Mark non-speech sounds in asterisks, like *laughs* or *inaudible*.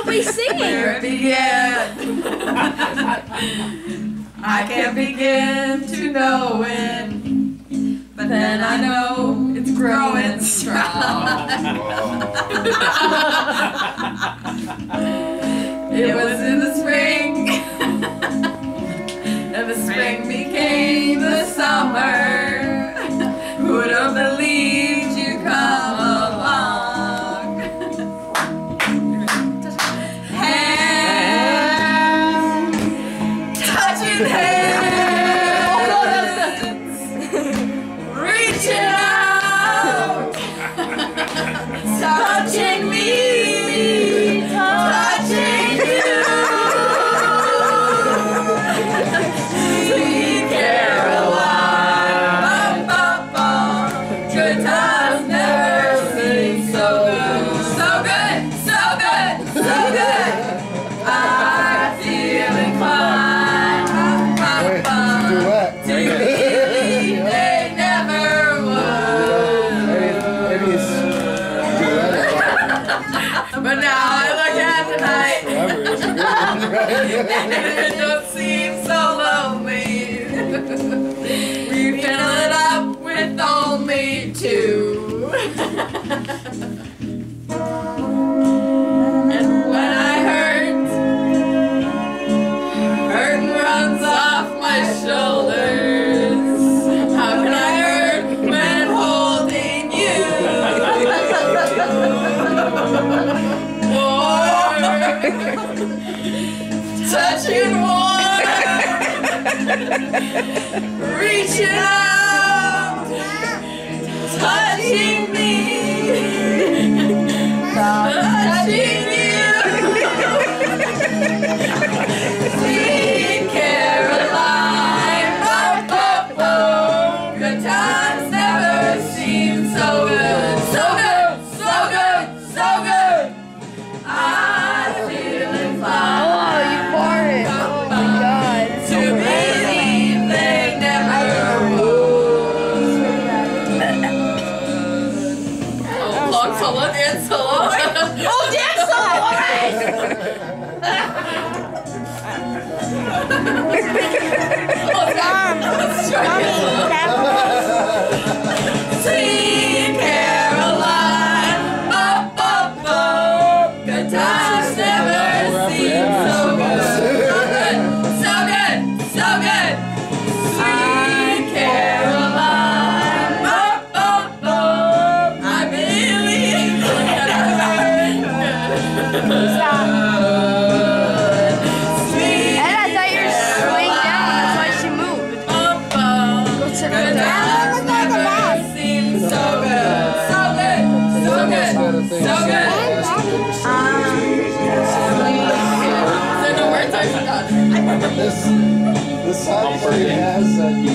Nobody's singing. Where it began. I can't begin to know it, but then I know it's growing strong. it was in the spring, *laughs* and the spring became the summer. But now I look at the night Forever is a good one, and *laughs* it don't seem so lonely. We fill it up with only two. *laughs* touching one, reaching out, touching me, touching times never so good, so good, so good, so good. 我错了，别错！我别错！我来！妈妈，*laughs* 妈妈，加油！一。This, this song has that